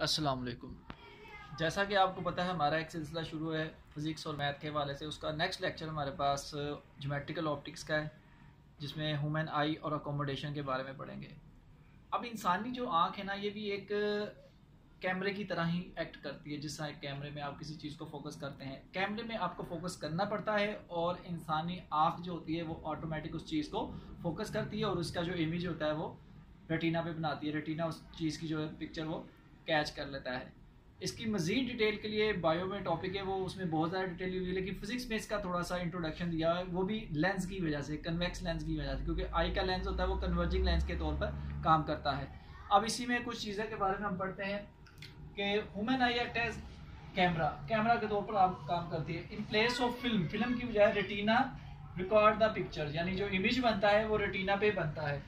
अस्सलाम वालेकुम। जैसा कि आपको पता है, हमारा एक सिलसिला शुरू है फिज़िक्स और मैथ के हवाले से। उसका नेक्स्ट लेक्चर हमारे पास जोमेट्रिकल ऑप्टिक्स का है, जिसमें ह्यूमन आई और अकोमोडेशन के बारे में पढ़ेंगे। अब इंसानी जो आँख है ना, ये भी एक कैमरे की तरह ही एक्ट करती है, जिस तरह कैमरे में आप किसी चीज़ को फोकस करते हैं। कैमरे में आपको फोकस करना पड़ता है और इंसानी आँख जो होती है, वो ऑटोमेटिक उस चीज़ को फोकस करती है और उसका जो इमेज होता है, वो रेटिना पे बनाती है। रेटिना उस चीज़ की जो है पिक्चर वो कैच कर लेता है। इसकी मजीद डिटेल के लिए बायो में टॉपिक है, वो उसमें बहुत ज़्यादा डिटेल हुई है लेकिन फिजिक्स में इसका थोड़ा सा इंट्रोडक्शन दिया है वो भी लेंस की वजह से कन्वेक्स लेंस की वजह से, क्योंकि आई का लेंस होता है, वो कन्वर्जिंग लेंस के तौर पर काम करता है। अब इसी में कुछ चीज़ें के बारे में हम पढ़ते हैं कि human eye act as camera camera के तौर पर आप काम करती है। In place of film film की बजाय रेटिना रिकॉर्ड द पिक्चर यानी जो इमेज बनता है, वो रेटिना पे बनता है।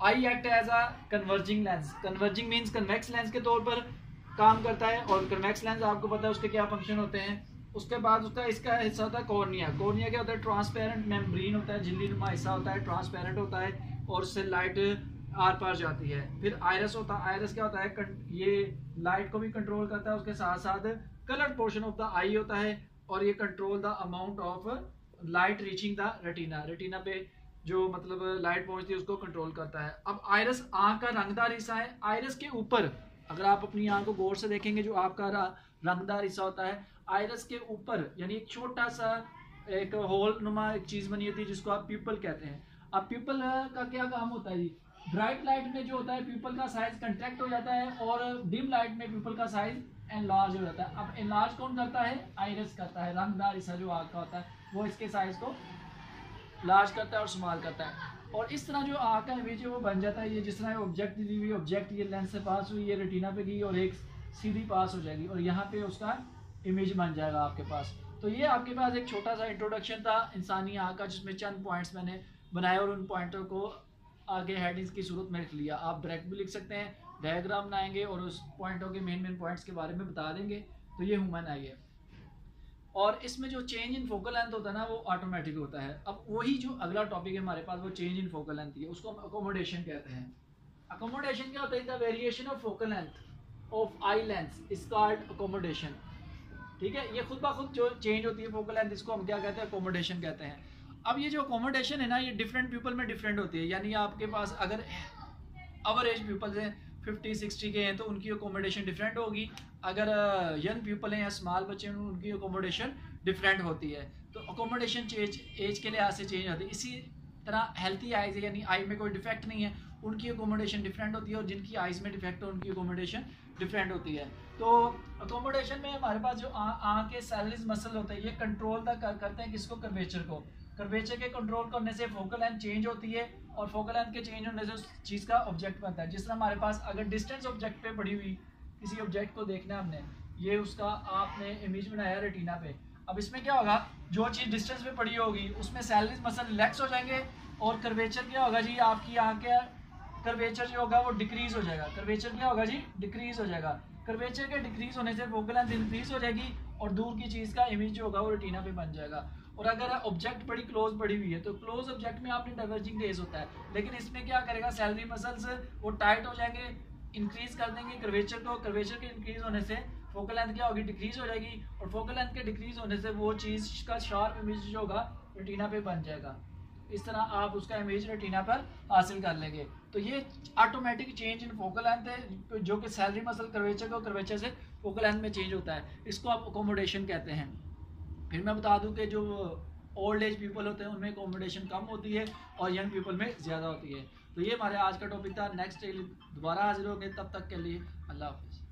Eye act as a converging lens converging means convex lens के तौर पर काम करता है और कन्वेक्स लेंस आपको पता है उसके क्या फ़ंक्शन होते हैं। उसके बाद उसका इसका हिस्सा होता है कॉर्निया कॉर्निया क्या होता है? ट्रांसपेरेंट मेम्ब्रेन होता है, झिल्ली नुमा हिस्सा होता है ट्रांसपेरेंट होता है और उससे लाइट आर पार जाती है। फिर आयरस होता है। आयरस क्या होता है? ये लाइट को भी कंट्रोल करता है, उसके साथ साथ colour portion of the eye होता है और ये control the amount of light reaching the retina retina पे जो मतलब लाइट पहुँचती है, उसको कंट्रोल करता है। अब आयरस आँख का रंगदार हिस्सा है। आयरस के ऊपर, अगर आप अपनी आँख को गौर से देखेंगे, जो आपका रंगदार हिस्सा होता है, आयरस के ऊपर, यानी एक छोटा सा एक होल नुमा एक चीज़ बनी होती है, जिसको आप पीपल कहते हैं। अब पीपल का क्या काम होता है जी? ब्राइट लाइट में जो होता है पीपल का साइज़ कंट्रैक्ट हो जाता है और डिम लाइट में पीपल का साइज़ एनलार्ज हो जाता है। अब एनलार्ज कौन करता है? आयरस करता है। रंगदार हिस्सा जो आग का होता है, वो इसके साइज़ को लार्ज करता है और स्मॉल करता है। और इस तरह जो आग का इमेज है वो बन जाता है, ये जिस तरह ऑब्जेक्ट दी हुई ऑब्जेक्ट ये लेंस से पास हुई, ये रेटिना पे गई और एक सीधी पास हो जाएगी और यहाँ पे उसका इमेज बन जाएगा आपके पास। तो ये आपके पास एक छोटा सा इंट्रोडक्शन था, इंसानी आँख का, जिसमें चंद पॉइंट्स मैंने बनाए और उन पॉइंटों को आगे हेडिंग्स की सूरत में लिख लिया। आप डायरेक्ट भी लिख सकते हैं डायग्राम बनाएँगे और उस पॉइंटों के मेन मेन पॉइंट्स के बारे में बता देंगे। तो ये ह्यूमन आई है। और इसमें जो चेंज इन फोकल लेंथ होता है ना, वो ऑटोमेटिक होता है। अब वही जो अगला टॉपिक है हमारे पास, वो चेंज इन फोकल लेंथ है। उसको हम अकोमोडेशन कहते हैं। अकोमोडेशन क्या होता है? The variation of focal length of eye length is called accommodation ठीक है? ये खुद ब खुद जो चेंज होती है फोकल लेंथ इसको हम क्या कहते हैं? अकोमोडेशन कहते हैं। अब ये जो अकोमोडेशन है ना, ये डिफरेंट पीपल में डिफरेंट होती है। यानी आपके पास अगर अवर एज पीपल्स हैं फिफ्टी सिक्सटी के हैं तो उनकी अकोमोडेशन डिफरेंट होगी। अगर यंग पीपल हैं या स्मॉल बच्चे हैं उनकी अकोमोडेशन डिफरेंट होती है। तो अकोमोडेशन चेंज एज के लिहाज से चेंज होती है। इसी तरह हेल्थी आइज़ है यानी आई में कोई डिफेक्ट नहीं है उनकी अकोमोडेशन डिफरेंट होती है और जिनकी आइज़ में डिफेक्ट है उनकी अकोमोडेशन डिफरेंट होती है। तो अकोमोडेशन में हमारे पास जो आँख के सैलरीज मसल होते हैं ये कंट्रोल तक कर, करते हैं किसको? कर्वेचर को। कर्वेचर के कंट्रोल करने से फोकल लेंथ चेंज होती है। और फोकल लेंथ के चेंज होने से उस चीज़ का ऑब्जेक्ट बनता है। जिस तरह हमारे पास अगर डिस्टेंस ऑब्जेक्ट पे पड़ी हुई किसी ऑब्जेक्ट को देखना हमने, ये उसका आपने इमेज बनाया रेटिना पे। अब इसमें क्या होगा? जो चीज़ डिस्टेंस पे पड़ी होगी, उसमें सैलरीज मसल रिलैक्स हो जाएँगे और कर्वेचर क्या होगा जी? आपकी यहाँ के कर्वेचर जो होगा वो डिक्रीज हो जाएगा। कर्वेचर क्या होगा जी? डिक्रीज हो जाएगा। कर्वेचर के डिक्रीज होने से फोकल लेंथ इंक्रीज हो जाएगी और दूर की चीज़ का इमेज जो होगा वो रेटिना पे बन जाएगा। और अगर ऑब्जेक्ट बड़ी क्लोज पड़ी हुई है तो क्लोज ऑब्जेक्ट में आपने डाइवर्जिंग रेज होता है। लेकिन इसमें क्या करेगा सैलरी मसल्स वो टाइट हो जाएँगे इंक्रीज कर देंगे कर्वेचर को कर्वेचर के इंक्रीज होने से फोकल लेंथ क्या होगी डिक्रीज हो जाएगी। और फोकल लेंथ के डिक्रीज होने से वो चीज़ का शार्प इमेज जो होगा रेटिना पे बन जाएगा। इस तरह आप उसका इमेज रेटिना पर हासिल कर लेंगे। तो ये automatic change in focal length है, जो कि सैलरी मसल कर्वेचर को कर्वेचर से फोकल लेंथ में चेंज होता है। इसको आप अकोमोडेशन कहते हैं। फिर मैं बता दूँ कि जो ओल्ड एज पीपल होते हैं, उनमें अकोमोडेशन कम होती है और यंग पीपल में ज़्यादा होती है। तो ये हमारे आज का टॉपिक था। नेक्स्ट दोबारा हाजिर होंगे तब तक के लिए अल्लाह हाफिज़।